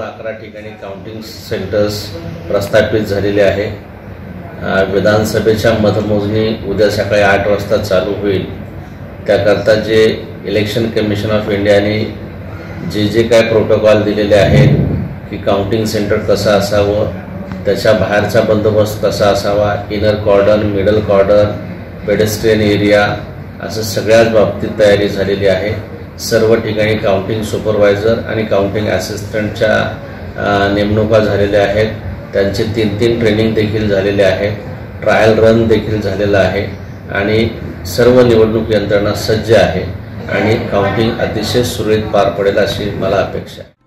अकरा ठिकाणी counting centres प्रस्थापित झालेले आहे. विधानसभेच्या मतमोजणी उद्या सकाळी आठ वाजता चालू होईल. त्याकरता जे इलेक्शन कमिशन ऑफ इंडियाने जे जे काय प्रोटोकॉल दिलेले आहेत की काउंटिंग सेंटर कसं असावं त्याच्या बाहेरचा बंदोबस्त कसा असावा inner cordon middle cordon pedestrian area असं सगळ्याच बाबतीत तयारी झालेली आहे. सर्व ठिकाणी काउंटिंग सुपरवायझर आणि काउंटिंग असिस्टंटच्या नेमणुका झालेल्या आहेत. त्यांचे तीन तीन ट्रेनिंग देखील झालेले आहे ट्रायल रन देखील झालेला आहे. आणि सर्व निवडणूक यंत्रणा सज्ज आहे. आणि काउंटिंग अतिशय सुरळीत पार पडेल अशी मला अपेक्षा आहे.